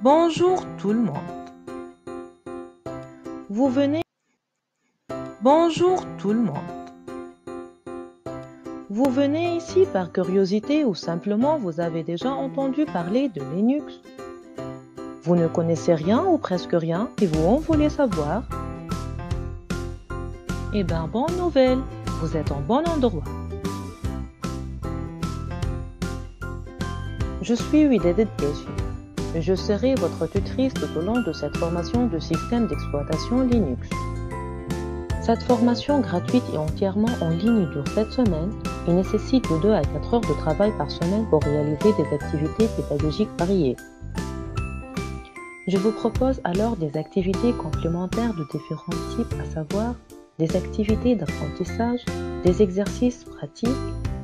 Bonjour tout le monde. Vous venez? Bonjour tout le monde. Vous venez ici par curiosité ou simplement vous avez déjà entendu parler de Linux? Vous ne connaissez rien ou presque rien et vous en voulez savoir? Eh bien, bonne nouvelle, vous êtes en bon endroit. Je suis Widedet Geshu. Je serai votre tutrice tout au long de cette formation de système d'exploitation Linux. Cette formation gratuite et entièrement en ligne dure cette semaine et nécessite de 2 à 4 heures de travail par semaine pour réaliser des activités pédagogiques variées. Je vous propose alors des activités complémentaires de différents types, à savoir des activités d'apprentissage, des exercices pratiques,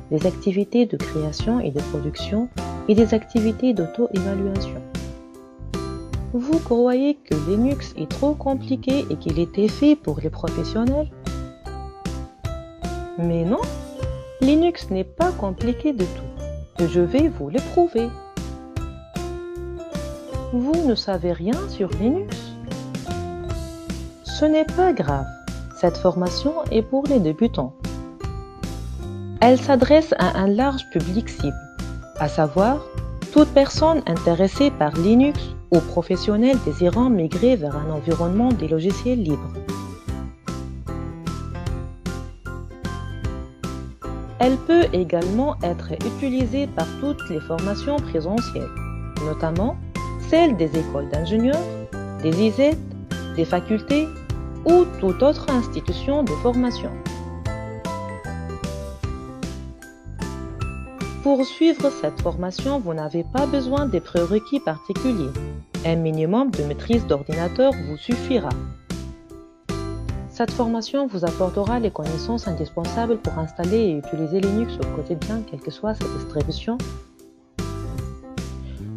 des activités de création et de production et des activités d'auto-évaluation. Vous croyez que Linux est trop compliqué et qu'il était fait pour les professionnels? Mais non, Linux n'est pas compliqué de tout. Je vais vous le prouver. Vous ne savez rien sur Linux? Ce n'est pas grave. Cette formation est pour les débutants. Elle s'adresse à un large public cible, à savoir toute personne intéressée par Linux ou professionnels désirant migrer vers un environnement des logiciels libres. Elle peut également être utilisée par toutes les formations présentielles, notamment celles des écoles d'ingénieurs, des ISET, des facultés ou toute autre institution de formation. Pour suivre cette formation, vous n'avez pas besoin des prérequis particuliers. Un minimum de maîtrise d'ordinateur vous suffira. Cette formation vous apportera les connaissances indispensables pour installer et utiliser Linux au quotidien, quelle que soit sa distribution,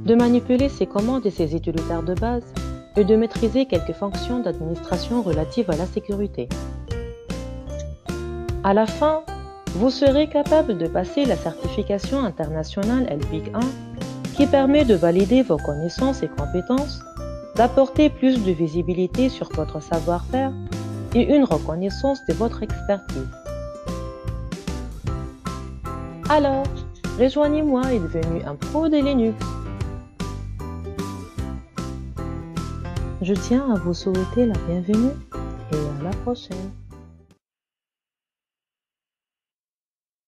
de manipuler ses commandes et ses utilitaires de base, et de maîtriser quelques fonctions d'administration relatives à la sécurité. À la fin, vous serez capable de passer la certification internationale LPIC 1 qui permet de valider vos connaissances et compétences, d'apporter plus de visibilité sur votre savoir-faire et une reconnaissance de votre expertise. Alors, rejoignez-moi et devenez un pro de Linux. Je tiens à vous souhaiter la bienvenue et à la prochaine.